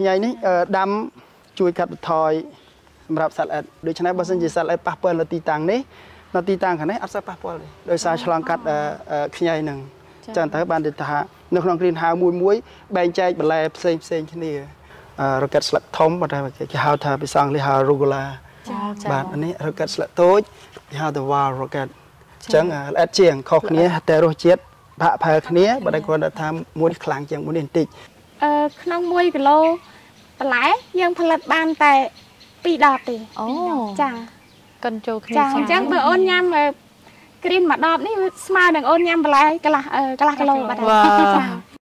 ថ្ងៃនេះដាំជួយកាត់បន្ថយសម្រាប់សត្វល្អិតដូច្នេះបើសិនជាសត្វល្អិតប៉ះពាល់នៅទីតាំងនេះនៅទីតាំងខាងនេះអត់សូវប៉ះពាល់ទេដោយសារឆ្លងកាត់ខ្ញីហ្នឹងចឹងទៅបានទៅថានៅក្នុងគ្រីនហៅមួយមួយបែងចែកបន្លែផ្សេងផ្សេងគ្នារ៉ុកេតស្លឹកធំបើតែគេហៅថាភាសាអង់គ្លេសហៅ rugola បាទនេះរ៉ុកេតស្លឹកតូចគេហៅថា wild rocket ចឹងល្អិតជាងខុសគ្នាតែរសជាតិផាក់ផែគ្នាបើតែគាត់ថាមួយខ្លាំងជាងមួយនេះបន្តិចអឺ ក្នុង1គីឡូបន្លែយើងផលិតបានតែ2ដបទេអូចាកិនចូលគ្នាចាអញ្ចឹងបើអូនញ៉ាំគ្រីនមួយដបនេះស្មើនឹងអូនញ៉ាំបន្លែកន្លះកន្លះគីឡូបាត់ហើយចា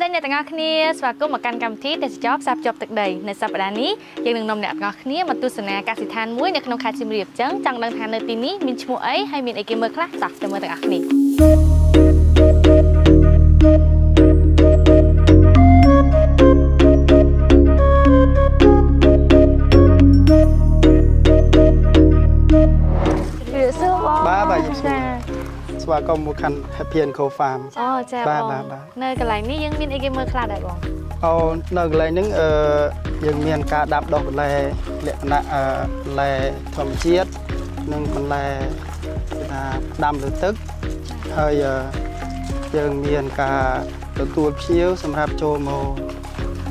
សួស្តីអ្នកទាំងអស់គ្នាស្វាគមន៍មកកាន់កម្មវិធីទេសចរផ្សារភ្ជាប់ទឹកដីនៅសប្តាហ៍នេះយើងនឹងនាំអ្នកទាំងអស់គ្នាមកទស្សនាកសិដ្ឋានមួយនៅក្នុងខេត្តសៀមរាបចឹងចង់ដឹងថានៅទីនេះមានឈ្មោះអីហើយមានអីគេមើលខ្លះតោះទៅមើលទាំងអស់គ្នា ស្វាគមន៍មកខាន់ Happy and Co Farm អូចាបងបាទបាទនៅកន្លែងនេះយើងមានអីគេមើលខ្លះដែរបងអូនៅកន្លែងហ្នឹងអឺយើងមានការដាំដុះបន្លែលក្ខណៈអឺបន្លែធម្មជាតិនិងបន្លែគេថាដាំលើទឹកហើយយើងមានការទទួលភ្ញៀវសម្រាប់ចូលមក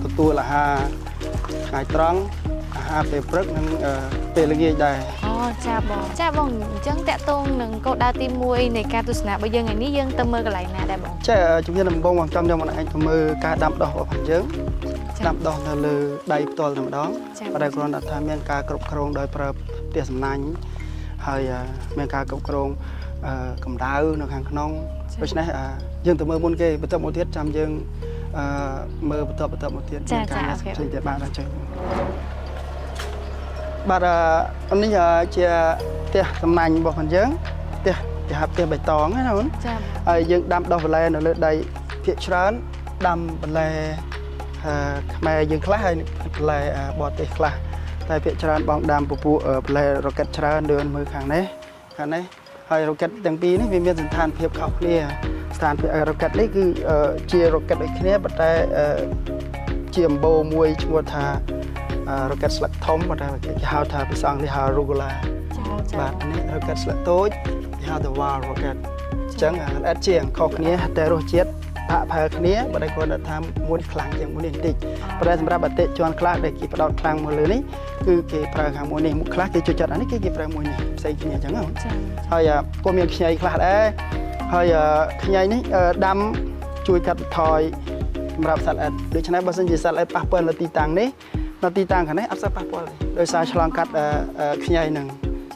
ទទួលអាហារថ្ងៃត្រង់អាហារពេលព្រឹកនិងពេលល្ងាចដែរអូ ចាបងចាបងអញ្ចឹងតកតងនឹងកោដដៅទី1នៃការទស្សនារបស់យើងថ្ងៃនេះយើងទៅមើលកន្លែងណាដែរបងចាជំនាញដំបូងបងចាំយកមកឯងទៅមើលការដាំដុះរបស់យើងដាំដុះនៅលើដៃផ្ទាល់តែម្ដងប៉ុន្តែគ្រាន់តែថាមានការគ្រប់គ្រងដោយប្រើផ្ទះសំណាញ់ហើយមានការគ្រប់គ្រងកម្ដៅនៅខាងក្នុងដូច្នេះយើងទៅមើលមុនគេបន្តមកទៀតចាំយើងមើលបន្តបន្តមកទៀតមានការផ្សេងទៀតបានដល់ចុះ បាទនេះជាផ្ទះសំណាញ់របស់ផងយើងផ្ទះគេហៅផ្ទះបៃតងណាអូនចា៎ហើយយើងដាំដុះបន្លែនៅលើដីភាគច្រើនដាំបន្លែខ្មែរយើងខ្លះហើយបន្លែបរទេសខ្លះតែភាគច្រើនបងដាំពពួកបន្លែរ៉ុកេតច្រើនដូចមើលខាងនេះខាងនេះហើយរ៉ុកេតទាំងពីរនេះវាមានសន្តានភាពខុសគ្នាស្ថានភាពរ៉ុកេតនេះគឺជារ៉ុកេតដូចគ្នាប៉ុន្តែជាអម្បូរមួយឈ្មោះថា រ៉ុកេតស្លឹកធំតែគេហៅថាភាសាអង់គ្លេសហៅ rugola បាទនេះរ៉ុកេតស្លឹកតូចគេហៅថា wild rocket អញ្ចឹងល្អិតជាងខុសគ្នាតែរសជាតិផាក់ផែគ្នាបើតែគាត់ថាមួយខ្លាំងជាងមួយនេះបន្តិចប៉ុន្តែសម្រាប់អតិជនខ្លះដែលគេផ្ដោតខ្លាំងមកលើនេះគឺគេប្រើខាងមួយនេះមុខខ្លះគេចូលចិត្តអានេះគេគេប្រើមួយនេះផ្សេងគ្នាអញ្ចឹងហើយក៏មានខ្ញីខ្លះដែរហើយខ្ញីនេះដាំជួយកាត់បន្ថយសម្រាប់សត្វល្អិតដូច្នេះបើសិនជាសត្វល្អិតប៉ះពាល់នៅទីតាំងនេះ នៅទីតាំងខាងនេះអត់សូវប៉ះពាល់ទេដោយសារឆ្លងកាត់ខ្ញីហ្នឹង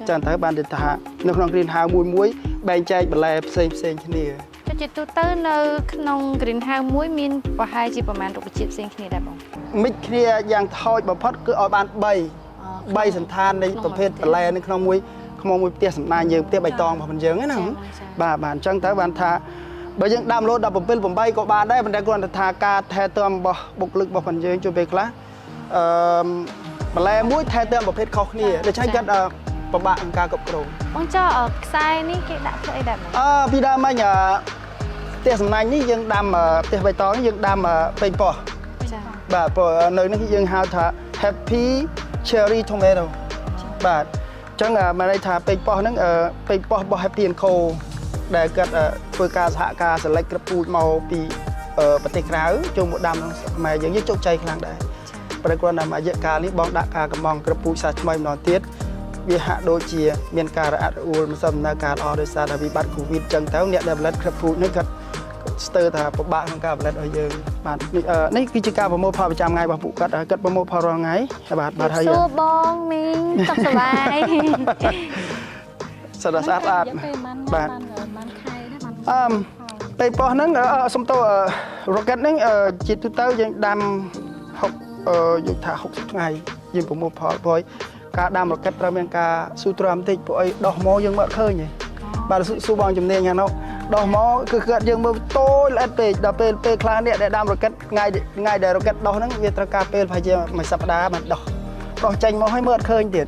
ចឹងទៅបានទៅថានៅក្នុងគ្រីនហៅមួយមួយបែងចែកបន្លែផ្សេងផ្សេងគ្នាចុះជាទូទៅនៅក្នុង green house មួយមានប្រហែលជាប្រមាណរុក្ខជាតិផ្សេងគ្នាដែរបងមិចគ្នាយ៉ាងថោចបំផុតគឺឲ្យបាន3 3សន្តាននៃប្រភេទបន្លែនៅក្នុងមួយក្នុងមួយផ្ទះសម្ដាយយើងផ្ទះបៃតងរបស់យើងណាបាទបាទអញ្ចឹងទៅបានថាបើយើងដាំលោ17 8ក៏បានដែរប៉ុន្តែគ្រាន់តែថាការថែទាំរបស់បុគ្គលិករបស់យើងជួយពេលខ្លះ អឺបន្លែមួយថែទាំប្រភេទខុសគ្នាដូច្នេះគាត់ពិបាកក្នុងការគ្រប់គ្រងបងចោខ្សែនេះគេដាក់ធ្វើអីដែរបងអឺពីដើមមិញផ្ទះសំណាញ់នេះយើងដាំផ្ទះបៃតងនេះយើងដាំពេញប៉ោះចា៎បាទព្រោះនៅនេះយើងហៅថា Happy Cherry Tomato បាទអញ្ចឹងមកន័យថាពេញប៉ោះហ្នឹងពេញប៉ោះរបស់ Happy Co ដែលគាត់ធ្វើការសហការ select ក្រពូជមកពីប្រទេសក្រៅចូលមកដាំក្នុងខ្មែរយើងយើងជោគជ័យខ្លាំងដែរ ប្រហែលគ្រាន់តែមួយរយៈកាលនេះបងដាក់ការកំងក្រពូចសាថ្មីម្ដងទៀតវាហាក់ដូចជា មានការរអាក់រអួលមិនសមដំណើរការល្អដោយសារតែវិបត្តិកូវីដចឹងទៅអ្នកដែលផលិតក្រពូចនេះគាត់ស្ទើរថាពិបាកក្នុងការផលិតឲ្យយើងបាទនេះគឺជាការប្រមូលផលប្រចាំថ្ងៃរបស់ពួកគាត់គាត់ប្រមូលផលរាល់ថ្ងៃបាទបាទហើយសួរបងមីងសុខសប្បាយស្អាតស្អាតស្អាតបាទបានខែណាបានអឺពេលប៉ោះហ្នឹងសំតោ rocket ហ្នឹងជាទូទៅយើងដាំ យើងថា60ថ្ងៃយើងប្រមូលផលព្រោះការដាំរ៉ុកេតត្រូវមានការស៊ូទ្រាំបន្តិចព្រោះអីដោះមកយើងមើលឃើញទេបាទស៊ូបងជំនាញហ្នឹងដោះមកគឺគាត់យើងមើលតូចល្អិតពេកដល់ពេលពេលខ្លះនេះដែលដាំរ៉ុកេតថ្ងៃថ្ងៃដែលរ៉ុកេតដោះហ្នឹងវាត្រូវការពេលប្រហែលជាមួយសប្តាហ៍បានដោះដោះចេញមកឲ្យមើលអត់ឃើញទៀត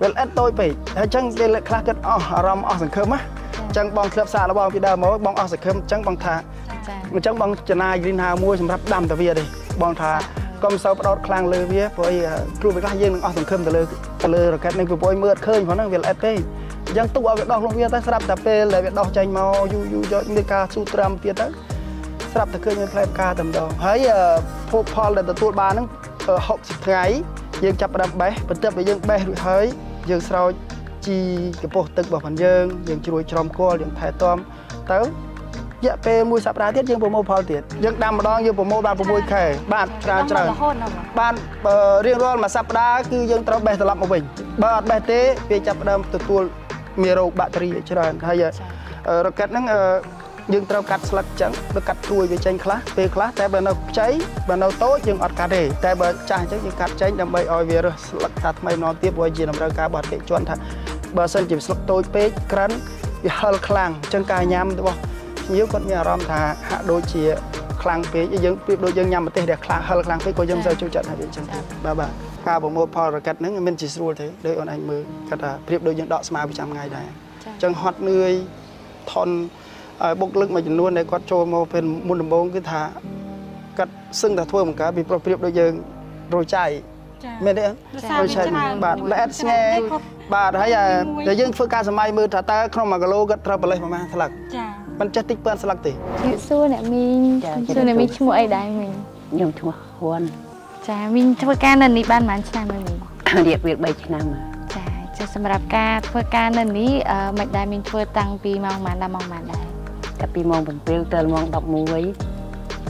វាល្អិតតូចពេកហើយអញ្ចឹងពេលខ្លះគាត់អស់អារម្មណ៍អស់សង្ឃឹមណាអញ្ចឹងបងធ្លាប់សាករបស់ពីដើមមកបងអស់សង្ឃឹមអញ្ចឹងបងថាចា៎អញ្ចឹងបងចំណាយ green house មួយសម្រាប់ដាំតាវាទេបងថា កុំសូវបដោតខ្លាំងលើវាព្រោះអីគ្រូពេលខ្លះយើងនឹងអស់សង្ឃឹមទៅលើទៅលើរ៉ុកេតនេះព្រោះអីមើលអត់ឃើញផងហ្នឹងវាល្អិតពេកអញ្ចឹងទុកឲ្យវាដោះខ្លួនវាទៅស្រាប់តែពេលដែលវាដោះចេញមកយូរយូរយកមានការស៊ូត្រាំទៀតទៅស្រាប់តែឃើញមានផ្លែផ្កាតែម្ដងហើយភោគផលដែលទទួលបានហ្នឹង60ថ្ងៃយើងចាប់ផ្ដើមបេះបន្ទាប់ពីយើងបេះរួចហើយយើងស្រោចជីកំប៉ុស្តទឹករបស់ផងយើងយើងជ្រួយច្រំគល់យើងថែទាំទៅរ យៈពេលមួយសប្តាហ៍ទៀតយើងប្រមូលផលទៀតយើងដាំម្ដងយើងប្រមូលបាន6ខែបាទច្រើនច្រើនរហូតដល់បានបើរៀងរាល់មួយសប្តាហ៍គឺយើងត្រូវបេះត្រឡប់មកវិញបើអត់បេះទេវាចាប់ផ្ដើមទទួលមានរោគបាក់តេរីច្រើនហើយអឺរ៉ុកេតហ្នឹងអឺយើងត្រូវកាត់ស្លឹកចឹងឬកាត់ព្រួយវាចេញខ្លះពេលខ្លះតែបើនៅខ្ចីបើនៅតូចយើងអត់កាត់ទេតែបើចាស់អញ្ចឹងយើងកាត់ចេញដើម្បីឲ្យវារើសស្លឹកថាថ្មីម្ដងទៀតព្រោះជាតម្រូវការរបស់អតិថិជនថាបើសិនជាស្លឹកតូចពេកក្រិនវាហឹលខ្លាំងអញ្ចឹងការញ៉ាំរបស់ ភ្ញៀវគាត់មានអារម្មណ៍ថាហាក់ដូចជាខ្លាំងពេកយើងប្រៀបដូចយើងញ៉ាំម្ទេសដែលខ្លាំងហឹលខ្លាំងពេកក៏យើងមិនសូវចូលចិត្តហើយវាអញ្ចឹងបាទបាទការប្រមូលផលរ៉កេតហ្នឹងមិនជាស្រួលទេដោយអូនឯងមើលគាត់ថាប្រៀបដូចយើងដកស្មៅប្រចាំថ្ងៃដែរអញ្ចឹងហត់នឿយថន់ហើយបុកលឹកមួយចំនួនដែលគាត់ចូលមកពេលមុនដំបូងគឺថាគាត់សឹងតែធ្វើបង្កើតពីប្រុសប្រៀបដូចយើងរយចាយចាមែនទេអឺចាវាច្រើនបាទល្អិតស្ងែបាទហើយតែយើងធ្វើការសម័យមើលថាតើក្នុង1គីឡូគាត់ត្រូវប្រលេះប្រមាណស្លឹកចា មិនចេះតិចពើស្លឹកទេជម្រាបសួរអ្នកមីងចាសួរអ្នកមីងឈ្មោះអីដែរមីងខ្ញុំឈ្មោះហ៊ុនចាមីងធ្វើការនៅនេះបានប្រហែលឆ្នាំហើយមីងរៀបវា3ឆ្នាំហើយចាចាសម្រាប់ការធ្វើការនៅនេះអឺមិនដែរមីងធ្វើតាំងពីម៉ោងប៉ុន្មានដល់ម៉ោងប៉ុន្មានដែរតែពីម៉ោង7ទៅម៉ោង11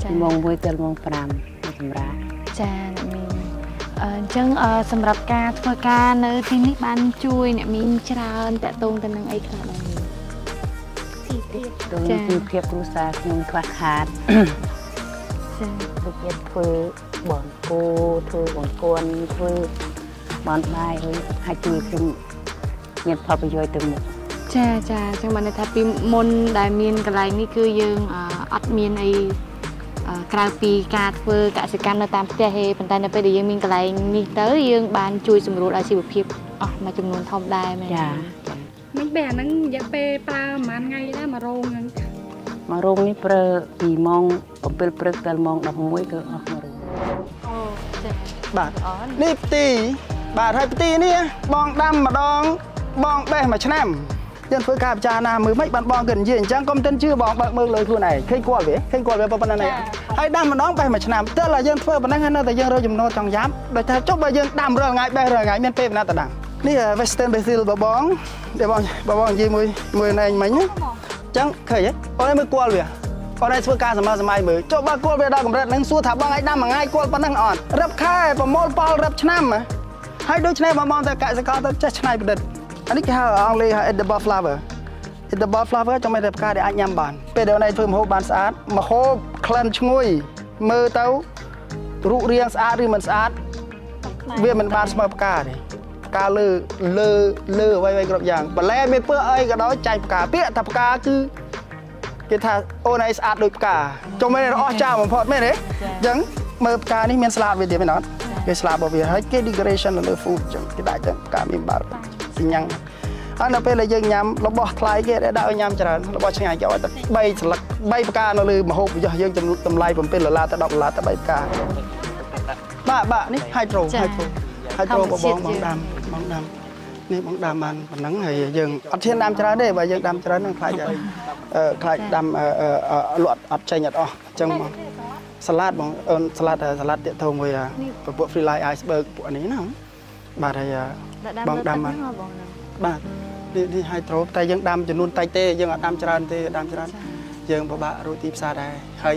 ចាពីម៉ោង1ទៅម៉ោង5មកសម្រាប់ចាអ្នកមីងអឺអញ្ចឹងអឺសម្រាប់ការធ្វើការនៅទីនេះបានជួយអ្នកមីងច្រើនតាក់ទងទៅនឹងអីខ្លះដែរ មីងដូចចាពីភាពគ្រួសារខ្ញុំខ្វះខាតចាដូចជាធ្វើបនគោធ្វើបនគួនធ្វើបនបាយហើយអាចជួយខ្ញុំមានផលប្រយោជន៍ទៅមុខចាចាអញ្ចឹងបានន័យថាពីមុនដែលមានកន្លែងនេះគឺយើងអឺអត់មានអីអឺក្រៅពីការធ្វើកសិកម្មនៅតាមផ្ទះទេប៉ុន្តែនៅពេលដែលយើងមានកន្លែងនេះទៅយើងបានជួយសម្រួលអាជីវភាពអស់មួយចំនួនធំដែរមែនទេចា មិញបែអាហ្នឹងរយៈពេលប្រើប្រហែលថ្ងៃដែរមករោងហ្នឹងមករោងនេះប្រើពីម៉ោង7ព្រឹកដល់ម៉ោង11គឺអស់មករោងអូចាបាទអរនេះផ្ទីបាទហើយផ្ទីនេះបងដាំម្ដង បងបេះមួយឆ្នាំយើងធ្វើការពិចារណាមើលមិនបានបងគិតនិយាយអញ្ចឹងកុំទិនជឿបងបើកមើលលើខ្លួនឯងឃើញគាត់វាឃើញគាត់វាប៉ុណ្ណឹងឯងហើយដាំម្ដងបេះមួយឆ្នាំទើបតែយើងធ្វើប៉ុណ្ណឹងហើយនៅតែយើងរកចំណូលចង់យ៉ាប់ដោយថាចុះបើយើងដាំរាល់ថ្ងៃបេះរាល់ថ្ងៃមានពេលណាទៅដាំ នេះ Western Basil បបងដែលបងបងនិយាយមួយមួយណែមិញណាចឹងឃើញទេអូនឯងមើលគល់វាអូនឯងធ្វើការសម័យសម័យមើលចុះបើគល់វាដល់កម្រិតហ្នឹងសួរថាបងឯងដាំមួយថ្ងៃគល់ប៉ុណ្ណឹងអត់រឹបខែប្រមូលផលរឹបឆ្នាំហ៎ហើយដូច្នេះបងបងទៅកសិករទៅចេះឆ្នៃប្រឌិតអានេះគេហៅអង់គ្លេសហៅ edible flower edible flower ចាំមិនតែផ្កាដែលអាចញ៉ាំបានពេលដែលអូនឯងធ្វើម្ហូបបានស្អាតម្ហូបក្លិនឈ្ងុយមើលទៅរូបរាងស្អាតឬមិនស្អាតវាមិនបានស្មើផ្កាទេ ផ្កាលើលើលើអ្វីៗគ្រប់យ៉ាងបន្លែមានពើអីក៏ដោយចាញ់ផ្កាពាក្យថាផ្កាគឺគេថាអូនឯងស្អាតដូចផ្កាចុំមែនអស់ចាបំផុតមែនទេអញ្ចឹងមើលផ្កានេះមានស្លាបវាទៀតមែនអត់គេស្លាបរបស់វាហើយគេ degradation នៅលើ food អញ្ចឹងគេដាក់អញ្ចឹងផ្កាមានបាល់ស៊ីញ៉ាំងហើយនៅពេលដែលយើងញ៉ាំរបស់ថ្លៃគេដែលដាក់ឲ្យញ៉ាំច្រើនរបស់ឆ្ងាញ់គេឲ្យតែ3ស្លឹក3ផ្កានៅលើម្ហូបរបស់យើងតម្លៃ7ដុល្លារទៅ10ដុល្លារទៅ3ផ្កាបាទបាទនេះ hydro hydro hydro បបងបងដាំ បងដាំនេះបងដាំបានប៉ុណ្ណឹងហើយយើងអត់ឈានដាំច្រើនទេបើយើងដាំច្រើននឹងខ្លាចអឺខ្លាចដាំលក់អត់ចេញអត់អស់អញ្ចឹងបងសាឡាតបងអូនសាឡាតសាឡាតតាក់ទងមួយពពួក free light iceberg ពួកនេះណាបាទហើយបងដាំបានបងណាបាទនេះនេះ hydro តែយើងដាំចំនួនតិចទេយើងអត់ដាំច្រើនទេដាំច្រើនយើងពិបាករកទីផ្សារដែរហើយ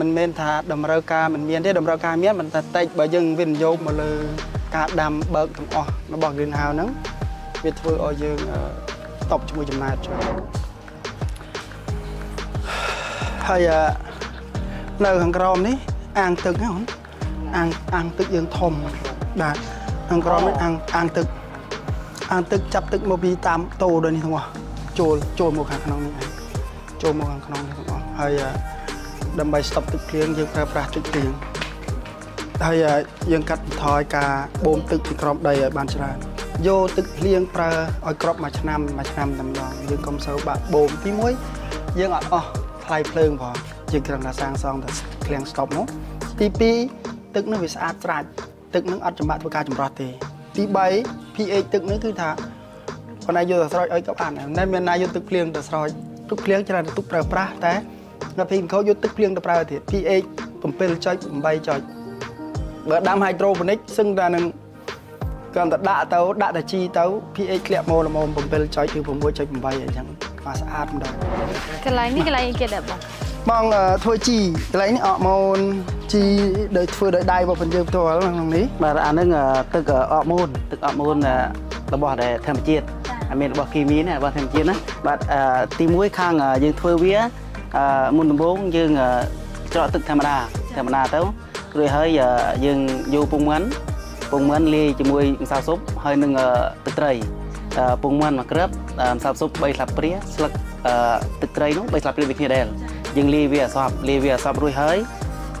មិនមែនថាតម្រូវការមិនមានទេតម្រូវការមានមិនតែតិចបើយើងវិនិយោគមកលើការដាំបើកទាំងអស់របស់ greenhouse ហ្នឹងវាធ្វើឲ្យយើងតបជាមួយចំណាយច្រើនហើយអឺនៅខាងក្រោមនេះអាងទឹកហ្នឹងអូនអាងអាងទឹកយើងធំបាទខាងក្រោមនេះអាងអាងទឹកអាងទឹកចាប់ទឹកមកពីតាមតូដូចនេះទាំងអស់ចូលចូលមកខាងក្នុងនេះឯងចូលមកខាងក្នុងនេះទាំងអស់ហើយអឺ ដើម្បីស្តុបទឹកភ្លៀងយើងប្រើប្រាស់ទឹកភ្លៀងហើយអឺយើងកាត់បន្ថយការបូមទឹកពីក្រោមដីឲ្យបានច្រើនយកទឹកភ្លៀងប្រើឲ្យគ្រប់មួយឆ្នាំមួយឆ្នាំតែម្ដងយើងកុំសូវបាក់បូមទី1យើងអត់អស់ថ្លៃភ្លើងផងយើងគ្រាន់តែសាងសង់តែឃ្លាំងស្តុបមកទី2ទឹកនោះវាស្អាតស្រាច់ទឹកនឹងអត់ចំបាក់ធ្វើការចម្រោះទេទី3 pH ទឹកនេះគឺថាប៉ុន្តែយកទៅស្រោចអីក៏បានដែរមិនមែនណាយកទឹកភ្លៀងទៅស្រោចទឹកភ្លៀងច្រើនតែទុកប្រើប្រាស់តែ នៅពេលកោយកទឹកភ្លៀងទៅប្រើទៀត pH 7ចុច8ចុចបើដាំ hydroponic សឹងតែនឹងគ្រាន់តែដាក់ទៅដាក់តែជីទៅ pH ធ្លាក់មកល្មម7ចុចឬ6.8អញ្ចឹងបាទស្អាតម្ដងកន្លែងនេះកន្លែងអីគេដែរបងបងអឺធ្វើជីកន្លែងនេះអកម៉ូនជីដោយធ្វើដោយដៃរបស់យើងផ្ទាល់ក្នុងនេះបាទអានឹងអឺទឹកអកមូនទឹកអកមូនអឺរបស់ដែលធម្មជាតិអត់មានរបស់គីមីណារបស់ធម្មជាតិណាបាទអឺទី1ខាងអឺយើងធ្វើវាអឺ មុនដំបូងយើងអឺច្រកទឹកធម្មតាធម្មតាទៅរួចហើយអឺយើងយកពងមាន់ពងមាន់លាយជាមួយម្សៅស៊ុបហើយនឹងអឺទឹកត្រីអឺពងមាន់មួយគ្រាប់អឺម្សៅស៊ុប3ស្លាបព្រាស្លឹកអឺទឹកត្រីនោះ3ស្លាបព្រាដូចគ្នាដែរយើងលាយវាឲ្យសព្វលាយវាឲ្យសព្វរួចហើយ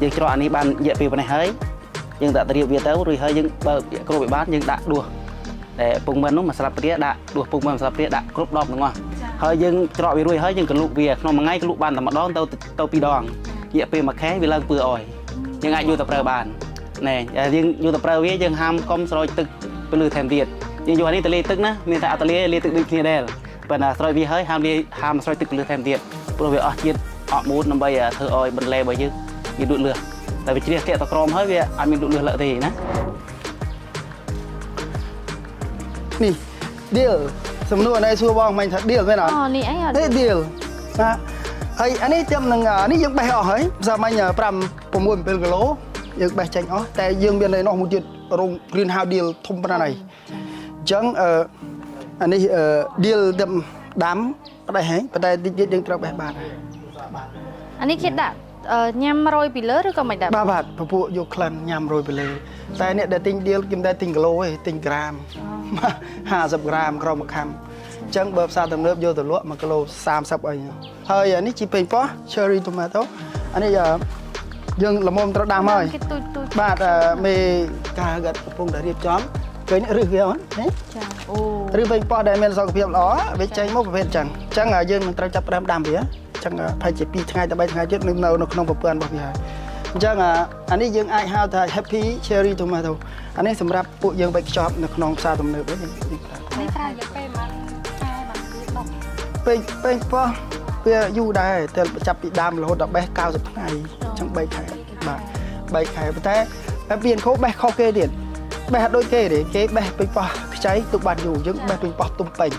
យើងច្រកអានេះបានរយៈពេលប៉ុណ្ណេះហើយយើងដាក់ត្រៀបវាទៅរួចហើយយើងបើកគ្របវាបានយើងដាក់ដួសតែពុកមិននោះមួយស្លាបព្រាដាក់ដួសពុកមិនមួយស្លាបព្រាដាក់គ្រប់10ទាំងអស់ ហើយយើងច្រកវារួចហើយយើងកលុកវាក្នុងមួយថ្ងៃកលុកបានតែម្ដងទៅទៅពីរដងរយៈពេលមួយខែវាឡើងពើអយយើងអាចយកទៅប្រើបានណែយើងយកទៅប្រើវាយើងហាមកុំស្រោចទឹកទៅលើថែមទៀតយើងយកអានេះទៅលាយទឹកណាមានតែអត់ទៅលាយលាយទឹកដូចគ្នាដែរប៉ុន្តែស្រោចវាហើយហាមលាយហាមស្រោចទឹកទៅលើថែមទៀតព្រោះវាអស់ជាតិអក់មូតដើម្បីធ្វើឲ្យបន្លែរបស់យើងវាដួតលឿសតែវាជ្រះតាក់តក្រមហើយវាអត់មានលូតលាស់លើកទេណានេះ deal សំណួរណែសួរបងមិញថា deal មែនអត់អូនេះអីអត់ទេ deal បាទហើយអានេះទៀមនឹងអានេះយើងបេះអស់ហើយសាមញ្ញ5 6 7គីឡូយើងបេះចេញអស់តែយើងមាននៅនោះមួយទៀតរោង green house deal ធំប៉ុណ្ណាហើយអញ្ចឹងអឺអានេះអឺ deal ទៀមដាំបដេះហែងប៉ុន្តែតិចទៀតយើងត្រូវបេះបានហើយអានេះគេដាក់អឺ ញ៉ាំរយពីលើឬក៏មិនដែរបាទបាទពពួកយកក្លិនញ៉ាំរយពីលើតែអ្នកដែលទិញ deal គេមិនដែលទិញគីឡូទេទិញក្រាម50ក្រាមក្រមមួយខាំអញ្ចឹងបើផ្សារទំនើបយកទៅលក់1គីឡូ30អីហើយអានេះជីប៉េងប៉ោះ cherry tomato អានេះអឺយើងល្មមត្រូវដាំហើយគេទូចទូចបាទអឺមេការគាត់កំពុងតែរៀបចំឃើញរឹសវាអត់នេះចាអូឬវិញប៉ោះដែលមានសុខភាពល្អវាចេញមកប្រភេទអញ្ចឹងអញ្ចឹងយើងនឹងត្រូវចាប់ផ្ដើមដាំវាអញ្ចឹងប្រហែលជា2ថ្ងៃទៅ3ថ្ងៃទៀតនៅនៅក្នុងប្រព័ន្ធរបស់វាហើយអញ្ចឹងអានេះយើងអាចហៅថា happy cherry tomato អានេះសម្រាប់ពួកយើងបិខ្ចប់នៅក្នុងផ្សារទំនើបវិញយើងប្រើនេះប្រើរយៈពេលប៉ុន្មានខែបានគឺដុះពេកពេកប៉ោះវាយូរដែរតែចាប់ពីដើមរហូតដល់បេះ90ថ្ងៃអញ្ចឹង3ខែបាទ3ខែប៉ុន្តែតែពីខោបេះខុសគេទៀតបេះអត់ដូចគេទេគេបេះពេកប៉ោះខ្ចីទុកបានយូរយើងបេះពេកប៉ោះទុំពេញ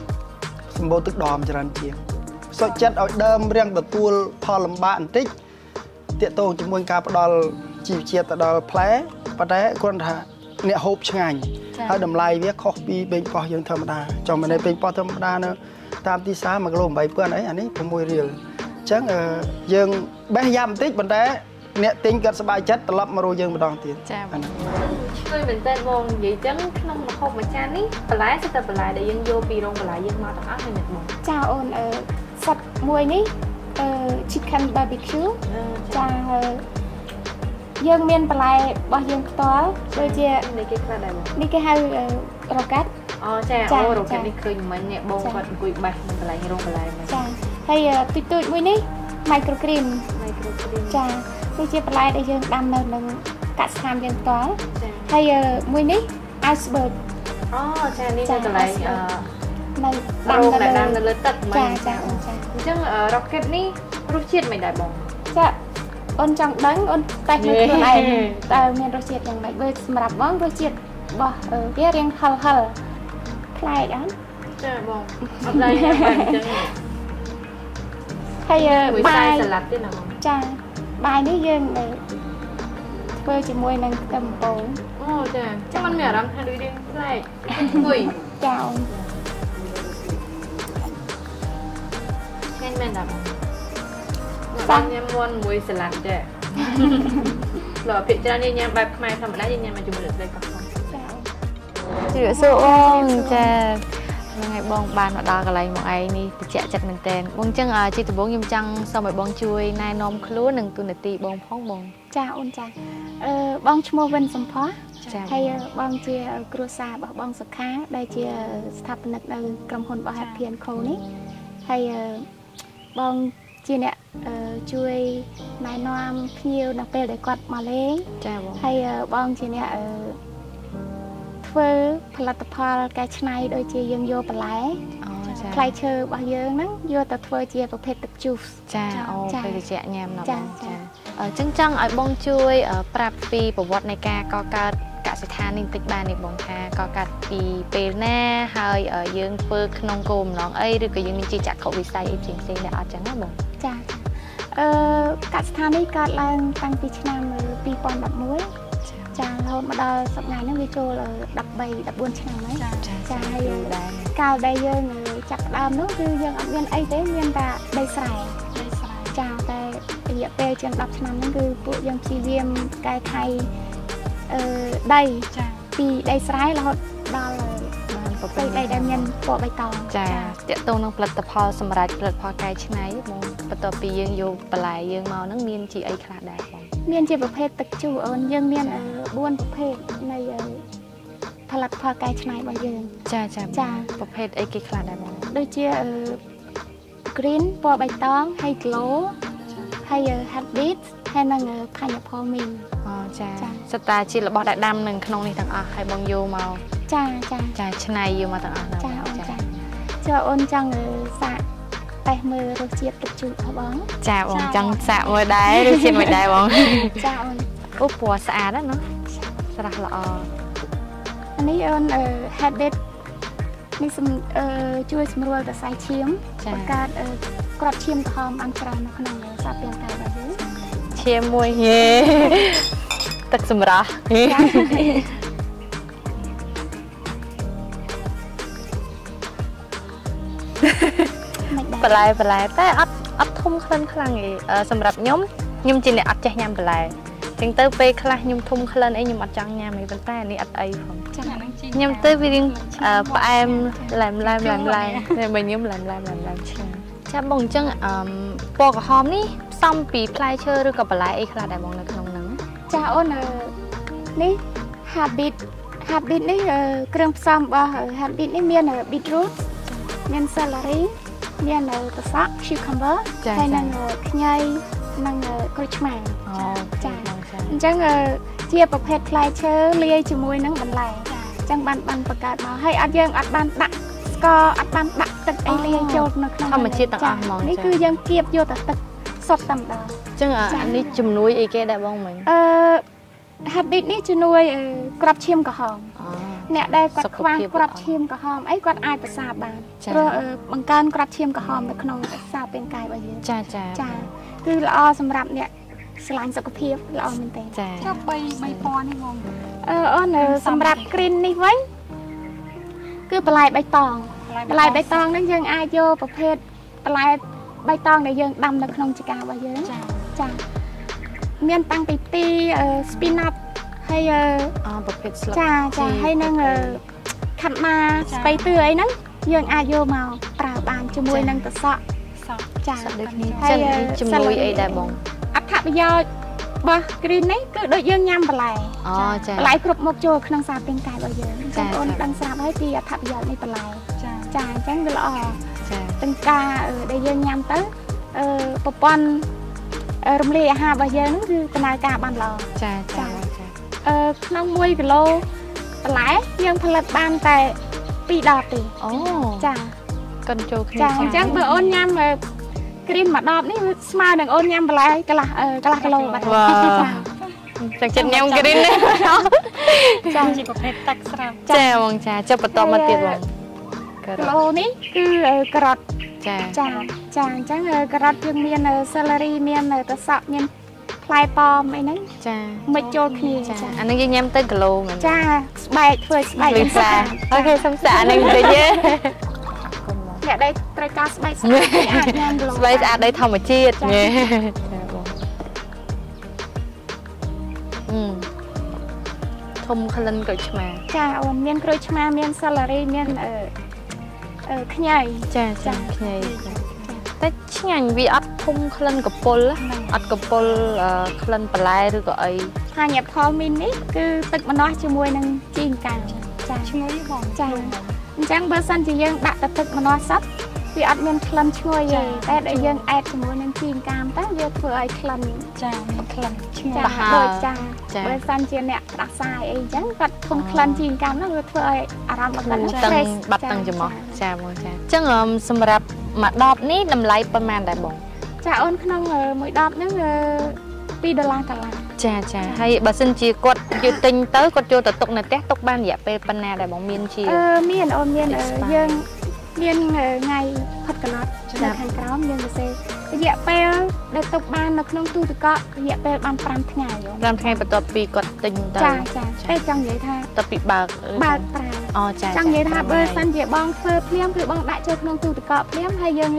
សម្បូរទឹកដមច្រើនជាង សុខចិត្តឲ្យដើមរៀងទទួលផលលំបាកបន្តិចតាកតងជាមួយការផ្ដល់ជីវជាតិទៅដល់ផ្លែប៉ុន្តែគ្រាន់ថាអ្នកហូបឆ្ងាញ់ហើយតម្លៃវាខុសពីពេកប៉ោះយើងធម្មតាចំមិនពេកប៉ោះធម្មតានៅតាមទីផ្សារ1គីឡូ8000អីអានេះ6រៀលអញ្ចឹងអឺយើងបេះយ៉ាប់បន្តិចប៉ុន្តែអ្នកទិញគាត់សប្បាយចិត្តត្រឡប់មករកយើងម្ដងទៀតចាអាហ្នឹងឆ្ងាញ់មែនតើបងនិយាយចឹងក្នុងម្ហូបមួយចាននេះបន្លែសិតតែបន្លែដែលយើងយកពីរោងបន្លែយើងមកទាំងអស់ហើយអ្នកបងចាអូនអឺ សត្វមួយនេះអឺ chicken barbecue ចាអឺយើងមានបន្លែរបស់យើងផ្ទាល់ដូចជានេះគេខ្លះដែរបងនេះគេហៅរ៉ូកាត់អូចាចាអូរ៉ូកែតចានេះឃើញមិញអ្នកបងចាគាត់អង្គុយបេះនៅកន្លែងរោងបន្លែមិញចាហើយអឺទូចទូចមួយនេះ microgreen ម៉ៃក្រូគ្រីមចានេះជាបន្លែដែលយើងដាំនៅក្នុងកសិដ្ឋានយើងផ្ទាល់ចាហើយអឺមួយនេះ iceberg អូចានេះចានៅកន្លែងអឺ នៅរោងដែលដាំនៅលើទឹកមិញចាចាអូនចាអញ្ចឹងរ៉ុកកេតនេះរសជាតិមិនដែរបងចាអូនចង់ដឹងអូនតែមើលខ្លួនឯងយេតើមានរសជាតិយ៉ាងម៉េចបើសម្រាប់បងរសជាតិរបស់អឺវារៀងហឹលហឹលប្លែកអត់ចាបងអត់ដែរញ៉ាំបែបអញ្ចឹងហើយអឺមួយបាសាយយសាឡាត់ទេណាបងចាបាយនេះយើងអឺធ្វើជាមួយនឹងខ្ទឹមបំពងអូចាចាំមិនមានអារម្មណ៍ថាដូចរៀងប្លែកគួយចា មែនដែរបងបងញ៉ាំមួនមួយសាឡាត់ចាលោកភាគច្រើនយើងញ៉ាំបែបខ្មែរធម្មតាយើងញ៉ាំមកជាមួយទឹកត្រីកោះផងចាអូនជម្រាបសួរបងចាហ្នឹងហើយបងបានមកដល់កន្លែងមកឯងនេះតិចចិត្តមែនតើបងអញ្ចឹងអ่าជាដំបូងខ្ញុំចង់សូមឲ្យបងជួយណែនាំខ្លួននិងទូនាទីបងផងបងចាអូនចាអឺបងឈ្មោះវិនសំផស្សចាហើយបងជាគ្រួសាររបស់បងសុខាដែលជាស្ថាបនិកនៅក្រុមហ៊ុនរបស់ Happy Co នេះហើយអឺ បងជាអ្នកអឺជួយណែនាំភ្ញៀវនៅពេលដែលគាត់មកលេងចាបងហើយអឺបងជាអ្នកអឺធ្វើផលិតផលកែច្នៃដូចជាយើងយកបន្លែអូចាផ្លែឈើរបស់យើងហ្នឹងយកទៅធ្វើជាប្រភេទទឹក juice ចាអូចាពេលតិចញ៉ាំណាស់ចាបងចាចាអញ្ចឹងចង់ឲ្យបងជួយអឺប្រាប់ពីប្រវត្តិនៃការកកើតក សិដ្ឋាននេះបន្តិចបាននេះបងថាកកើតពីពេលណាហើយអឺយើងធ្វើក្នុងគោលបំណងអីឬក៏យើងមានជាចក្ខុវិស័យអីផ្សេងផ្សេងៗដែរអត់ចឹងណាបងចាអឺកសិដ្ឋាននេះកើតឡើងតាំងពីឆ្នាំ2011ចារហូតមកដល់សប្តាហ៍ហ្នឹងវាចូល13 14ឆ្នាំហើយចាហើយយូរដែរកាលដែលយើងចាប់ផ្ដើមនោះគឺយើងអត់មានអីទេមានតែដីស្រែដីស្រែចាតែរយៈពេលជាង10ឆ្នាំហ្នឹងគឺពួកយើងព្យាយាមកែខៃអឺ ដីចាពីដីស្រែរហូតដល់បានប្រដីដីដែលមានពណ៌បៃតងចាតកតងនឹងផលិតផលសម្រាប់ផលិតផលកែច្នៃបងបន្ទាប់ពីយើងយកបន្លែយើងមកហ្នឹងមានជាអីខ្លះដែរបងមានជាប្រភេទទឹកជូរអូនយើងមានអឺ4ប្រភេទនៃអឺផលិតផលកែច្នៃរបស់យើងចាចាចាប្រភេទអីគេខ្លះដែរបងដូចជាអឺ green ពណ៌បៃតងហើយ glow ហើយ habit ហើយនិង pineapple mint អូចាចាសិតតាជារបស់ដែលដាំនឹងក្នុងនេះទាំងអស់ហើយបងយកមកចាចាចាឆ្នៃយកមកទាំងអស់ណាចាបងអូនចាចុះអូនចង់អឺសាកតេស្តមើលរសជាតិទឹកជូររបស់បងចាបងចាចង់សាកមើលដែរឬជាតិមិនដែរបងចាអូនអូពណ៌ស្អាតណាស់ណាស្រស់ល្អអានេះអូនអឺ habit នេះសំអឺជួយសម្រួលដល់សាយឈាមចាបង្កើតអឺក្របឈាមក្រហមបានច្រើននៅក្នុងសាពាង្គកាយរបស់យើង ឈាមមួយហេទឹកសម្រស់ហេចាមិនដែរបន្លែបន្លែតែអត់អត់ធំក្លិនខ្លាំងទេអឺសម្រាប់ខ្ញុំខ្ញុំជាអ្នកអត់ចេះញ៉ាំបន្លែអញ្ចឹងទៅពេលខ្លះខ្ញុំធំក្លិនអីខ្ញុំអត់ចង់ញ៉ាំទេប៉ុន្តែអានេះអត់អីផងចាខ្ញុំទៅវារៀងអឺផ្អែមឡែមឡែមឡែមឡែមតែបើខ្ញុំឡែមឡែមឡែមឡែមឆ្ងាញ់ចាបងអញ្ចឹងអឺពណ៌ក្រហមនេះ ផ្សំពីផ្លែឈើឬក៏បន្លែអីខ្លះដែរបងនៅក្នុងហ្នឹងចាអូនអឺនេះ habit habit នេះអឺគ្រឿងផ្សំរបស់ habit នេះមាន beetroot មាន celery មានទឹកសក់ cucumber ហើយនិងខ្ញីនិងក្រូចឆ្មាអូចាចាបងចាអញ្ចឹងអឺជាប្រភេទផ្លែឈើលាយជាមួយនឹងបន្លែចាអញ្ចឹងបានបានបង្កើតមកហើយអត់យើងអត់បានដាក់ស្ករអត់បានដាក់ទឹកអីលាយចូលនៅក្នុងធម្មជាតិទាំងអស់ហ្មងនេះចាគឺយើងគៀបយកតែទឹក សុទ្ធតែម្ដងអញ្ចឹងអានេះជំនួយអីគេដែរបងមិញអឺ habit នេះជំនួយអឺក្របឈាមក្រហមអូអ្នកដែលគាត់សុខខ្វះភាពក្របល្អឈាមក្រហមអីគាត់អាចប្រសាបានចា៎ព្រោះអឺបង្កើនក្របឈាមក្រហមនៅក្នុងសាពេញកាយរបស់យើងចាចាចាគឺល្អសម្រាប់អ្នកស្រឡាញ់សុខភាពល្អមែនទែនចាចាប់3 3ពណ៌នេះហ្មងអឺអូនអឺសម្រាប់ green នេះវិញគឺបន្លែបៃតងបន្លែបៃតងហ្នឹងយើងអាចយកប្រភេទបន្លែ បៃតងដែលយើងដាំនៅក្នុងចការបស់យើងចាចាមានតាំងពីទីអឺ spinach ហើយអឺអូប្រភេទស្លឹកចាចាហើយនឹងអឺខាត់ណាស្បៃតឿអីហ្នឹងយើងអាចយកមកប្រើបានជាមួយនឹងទឹកសក់សក់ចាសក់ដូចគ្នាហើចឹងយនេះជំនួយអីដែរបងអត្ថប្រយោជន៍របស់ green នេះគឺដូចយើងញ៉ាំបន្លែអូចាបន្លែគ្រប់មុខចូលក្នុងសារពាង្គកាយរបស់យើងអញ្ចឹងចាអូនចាដឹងស្រាប់ហើយពីអត្ថប្រយោជន៍នៃបន្លែចាចាអញ្ចឹងវាល្អចា ទាំងការអឺដែលយើងញ៉ាំទៅអឺប្រព័ន្ធអឺរំលាយអាហាររបស់យើងហ្នឹងគឺដំណើរការបានល្អចាចាចាចាអឺក្នុង1គីឡូបន្លែយើងផលិតបានតែ2ដបទេអូចាកិនចូលគ្នាចាអញ្ចឹងបើអូនញ៉ាំអឺគ្រីមមួយដបនេះវាស្មើនឹងអូនញ៉ាំបន្លែកន្លះអឺកន្លះគីឡូបាត់វ៉ាចាចឹងចិត្តញ៉ាំ green នេះចាជាប្រភេទទឹកស្រាប់ចាបងចាចុះបន្តមកទៀតបង កាគីរ៉ុឡូនេះគឺអឺការ៉ុតតចាចាចាអញ្ចឹងអឺការ៉ុតយើងមានអឺ celery មានអឺទឹកសក់មានផ្លែប៉ោមអីហ្នឹងចាមិនចូលគ្នាចាចាអានេះយើងញ៉ាំទៅគីឡូមែនចាស្បែកធ្វើស្បែកលឺសាអូខេសុំសាកនឹងតិចទេអ្នកដែលត្រូវការស្បែកស្អាតគេអាចញ៉ាំគីឡូស្បែកស្អាតដោយធម្មជាតិចាបងអឺធំក្លិនក្រូចឆ្មាចាអូនមានក្រូចឆ្មាមាន celery មានអឺអឺ ខ្ញីចាចាចាខ្ញីចាតែឆ្ងាញ់វាអត់ធំក្លិនកពុលណាអត់កពុលអឺក្លិនបន្លែឬក៏អីហើយញាប់ផលមីននេះគឺទឹកម្នាស់ជាមួយនឹងជីងកាំចាឈ្ងុយបងចាអញ្ចឹងបើសិនជាយើងដាក់តែទឹកម្នាស់សុទ្ធវាអត់មានក្លិនឈ្ងុយទេតែដែលយើងអែតជាមួយនឹងជីងកាមទៅវាធ្វើឲ្យក្លិនចាមានក្លិនឈ្ងុយចាប្រហើរដូចចាចា បើសិនជាអ្នកផ្ដាសាយអីអញ្ចឹងគាត់ធំក្លិនជីងកាមហ្នឹងវាធ្វើឲ្យអារម្មណ៍របស់គាត់តឹង fresh បាត់តឹងច្រមុះចាបងចាអញ្ចឹងអឺសម្រាប់មួយដបនេះតម្លៃប៉ុន្មានដែរបងចាអូនក្នុងអឺមួយដបហ្នឹងអឺ2ដុល្លារកន្លះចាចាហើយបើសិនជាគាត់យកទិញទៅគាត់ចូលទៅទុកនៅផ្ទះទុកបានរយៈពេលប៉ុណ្ណាដែរបងមានជាអឺមានអូនមានអឺ Expired យើងមានអឺថ្ងៃផុតកណត់ចា៎នៅខាងក្រោមយើងសរសេ ររយៈពេលដែលទុកបាននៅក្នុងទូទឹកកករយៈពេលបាន5ថ្ងៃអូន5ថ្ងៃបន្ទាប់ពីគាត់ទិញទៅចាចាតែចង់និយាយថាទៅពីបើកឬបើកប្រើអូចាចង់និយាយថា5បើថ្ងៃសិនជាបងធ្វើភ្លាមគឺបងដាក់ចូលក្នុងទូទឹកកកភ្លាមហើយយើង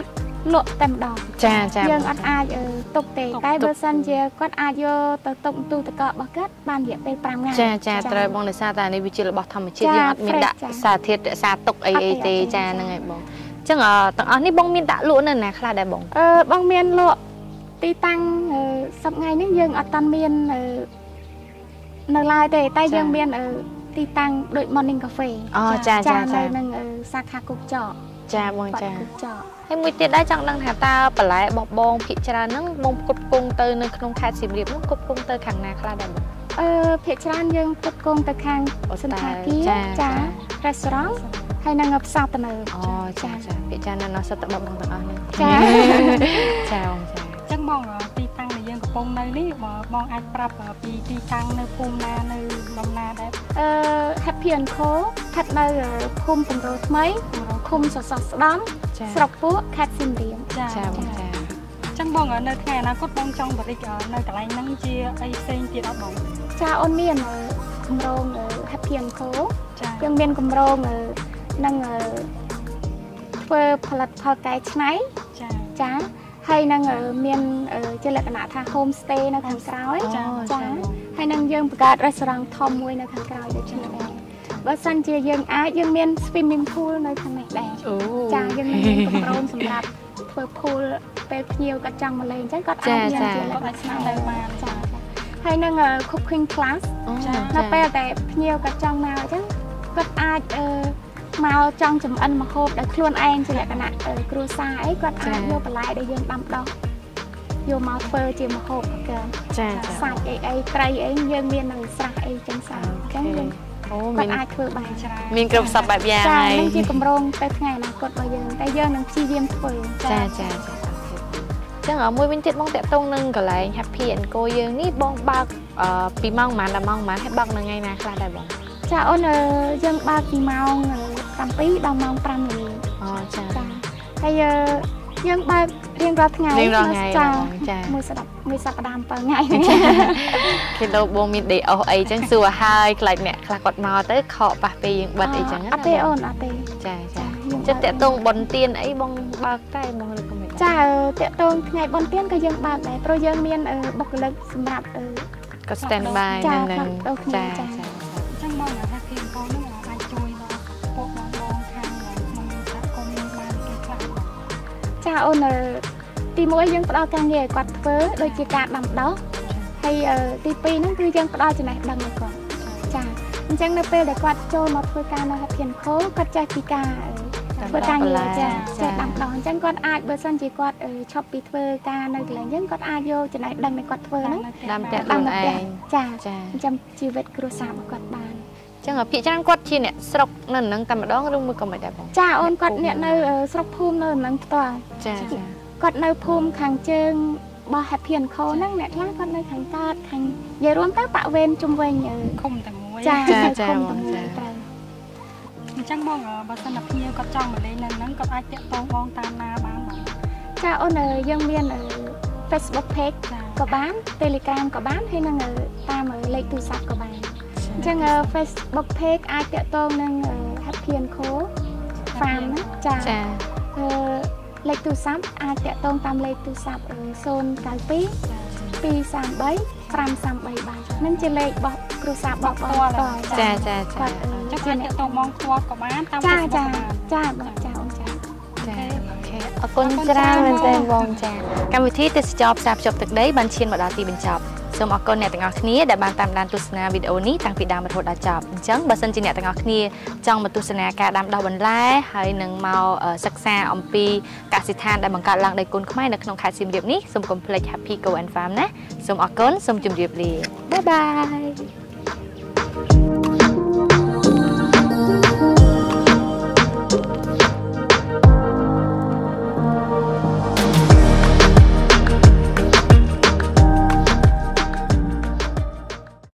លក់តែម្ដងចាចាយើងអត់អាចអឺទុកទេតែបើសិនជាគាត់អាចយកទៅទុកទូទឹកកករបស់គាត់បានរយៈពេល5ថ្ងៃចាចាត្រូវបងដោយសារតែនេះវាជារបស់ធម្មជាតិចាយើងអត់មាន fresh ដាក់ចាសារធាតុរក្សាទុកអីអត់អីទេទេអត់ទេចាចាហ្នឹងហើយបងអញ្ចឹងអឺទាំងអស់នេះបងមានដាក់លក់នៅណាខ្លះដែរបងអឺបងមានលក់ទីតាំងអឺសប្តាហ៍នេះយើងអត់តាន់មានអឺនៅឡើយទេតែយើងមានអឺទីតាំងដូច morning cafe អូចាចានៅចានឹងអឺសាខាគុកចកចាបងបាត់ចាគុកចក ហើយមួយទៀតដែរចង់ដឹងថាតើបន្លែរបស់បងភាគច្រើនហ្នឹងបងផ្គត់ផ្គង់ទៅនៅក្នុងខេត្តសៀមរាបហ្នឹងផ្គត់ផ្គង់ទៅខាងណាខ្លះដែរបងអឺភាគច្រើនយើងផ្គត់ផ្គង់ទៅខាងអូសន្តាតែគារចាចាចា restaurant ហើយនឹងផ្សារទំនើបអូចាចាភាគច្រើននៅនោះសិតតែបងបងទាំងអស់ហ្នឹងចាចាបងចាអញ្ចឹងបងទីតាំងដែលយើងកំ ពុងនៅនេះបងបងអាចប្រាប់ពីទីតាំងនៅភូមិណានៅដំណាដែរអឺ Happy and Co ស្ថិតនៅភូមិកំរោលថ្មីឃុំសសរស្ដំចាស្រុកពួកខេត្តសៀមរាបចាចាបងចាអញ្ចឹងបងនៅថ្ងៃអនាគតបងចង់បរិយានៅកន្លែងហ្នឹងជាអីផ្សេងទៀតអត់បងចាអូនមានអឺគម្រោងអឺ Happy and Co ចាយើងមានគម្រោងអឺនឹងអឺធ្វើផលិតផលកែច្នៃចាចា ហើយនឹងអឺមានអឺជាលក្ខណៈថា home stay នៅខាងក្រោយចាចាហើយនឹងយើងបង្កើត restaurant ធំមួយនៅខាងក្រោយដូចនេះដែរបើសិនជាយើងអាចយើងមាន swimming pool នៅខាងនេះដែរអូចាយើងនឹងមានគម្រោងសម្រាប់ធ្វើ pool ពេលភ្ញៀវគាត់ចង់មកលេងអញ្ចឹងគាត់អាចមានជាលក្ខណៈស្នាក់នៅបានចាចាហើយនឹងអឺ cooking class អូនៅពេលដែលភ្ញៀវគាត់ចង់មកអញ្ចឹងគាត់អាចអឺ មកចង់ចំអិនម្ហូបដោយខ្លួនឯងជាលក្ខណៈអឺគ្រួសារអីគាត់អាចយកបន្លែដែលយើងដាំដុះយកមកធ្វើជាម្ហូបក៏ចាចាសាច់អីអីត្រីអីយើងមាននៅស្រះអីចឹងសាអញ្ចឹងយើងអូគាមានត់អាចធ្វើបានច្រើនមានគ្រប់សពបែបយ៉ាងចាហើយនឹងជាកម្រងទៅថ្ងៃអនាគតរបស់យើងតែយើងនឹងព្យាយាមធ្វើចាចាចាចឹងអ่ะមួយវិញទៀតបងតាក់ទងនឹងកន្លែង Happy and Go យើងនេះបងបើកអឺពីម៉ោងប៉ុន្មានដល់ម៉ោងប៉ុន្មានហើយបើកនៅថ្ងៃណាខ្លះដែរបង ចាអូនអឺយើងបើកពីម៉ោង7ដល់ម៉ោង5ល្ងាចអូចាចាហើយអឺយើងបើករៀងរាល់ថ្ងៃរៀងរាល់ថ្ងៃចាបងចាមួយសប្តាហ៍មួយសប្តាហ៍7ថ្ងៃគេលោបងមាន day off អីចឹងសួរហើយខ្លាចអ្នកខ្លះគាត់មកទៅខកប៉ះពេលយើងបិទអីចឹងណាអត់ទេអូនអត់ទេចាចាយើងចិត្តបើតាក់ទងបនទៀនអីបងបើកតែបងឬក៏មិនចាតកតងថ្ងៃបុណ្យទានក៏យើងបើកដែរព្រោះយើងមានអឺបុគ្គលិកសម្រាប់អឺក៏ stand by ចានឹងនឹងផ្លាស់ប្ដូរគ្នាចាចា ចាអូនអឺទី1យើងផ្ដល់ការងារឲ្យគាត់ធ្វើដូចជាការដាំដុះហើយអឺទី2ហ្នឹងគឺយើងផ្ដល់ចំណេះដឹងឲ្យគាត់ចាអញ្ចឹងនៅពេលដែលគាត់ចូលមកធ្វើការនៅ Happy Co គាត់ចេះពីការអឺធ្វើការងារចាចេះដាំដុះអញ្ចឹងគាត់អាចបើសិនជាគាត់អឺឈប់ពីធ្វើការនៅកន្លែងយើងគាត់អាចយកចំណេះដឹងដែលគាត់ធ្វើហ្នឹងដាំតែដាំខ្លួននៅឯផ្ទះងចាចាចិញ្ចឹមជីវិតគ្រួសាររបស់គាត់បាន ចឹងភាគច្រើនគាត់ជាអ្នកស្រុកនៅនឹងតែម្ដងឬមួយក៏មិនដែរបងចាអូនគាត់អ្នកនៅអឺស្រុកភូមិនៅនឹងផ្ទាល់ចាចាគាត់នៅភូមិខាងជើងរបស់ Happy Co ហ្នឹងអ្នកខ្លះគាត់នៅខាងកើតខាងនិយាយរួមទៅប៉ាក់វេនជុំវិញអឺឃុំតែមួយចាចានៅចាឃុំបងទាំងមួយចាត្រូវអញ្ចឹងបងបើសិនតែភ្ញៀវគាត់ចង់មកលេងនៅហ្នឹងគាត់អាចតាក់ទងបងតាមណាបានបងចាអូនអឺយើងមានអឺ Facebook page ចាក៏បាន Telegram ក៏បានហើយនឹងអឺតាមអឺលេខទូរស័ព្ទក៏បាន អញ្ចឹងអឺ Facebook page អាចតាក់ទងនឹងអឺ Happy Co Farm ណាចាចាអឺលេខទូរស័ព្ទអាចតាក់ទងតាមលេខទូរស័ព្ទអឺ092 233 533បាននឹងជាលេខរបស់គ្រួសាររបស់បងផ្ទាល់ចាចាចាគាត់អឺអញ្ចឹងអាចតាក់ទងបងផ្ទាល់ក៏បានតាមចា Facebook ចាក៏បានចាបងចាអូនចាចាអូខេអរគុណច្រើនមែនទែនបងចាកម្មវិធីទេសចរផ្សារភ្ជាប់ទឹកដីបានឈានមកដល់ទីបញ្ចប់ សូមអរគុណអ្នកទាំងអស់គ្នាដែលបានតាមដានទស្សនាវីដេអូនេះតាំងពីដើមរហូតដល់ចប់អញ្ចឹងបើសិនជាអ្នកទាំងអស់គ្នាចង់មកទស្សនាការដាំដុះបន្លែហើយនឹងមកសិក្សាអំពីកសិដ្ឋានដែលបង្កើតឡើងដោយគុណខ្មែរនៅក្នុងខេត្តសៀមរាបនេះសូមកុំភ្លេច Happy Go and Farm ណាសូមអរគុណសូមជម្រាបលាបាយបាយ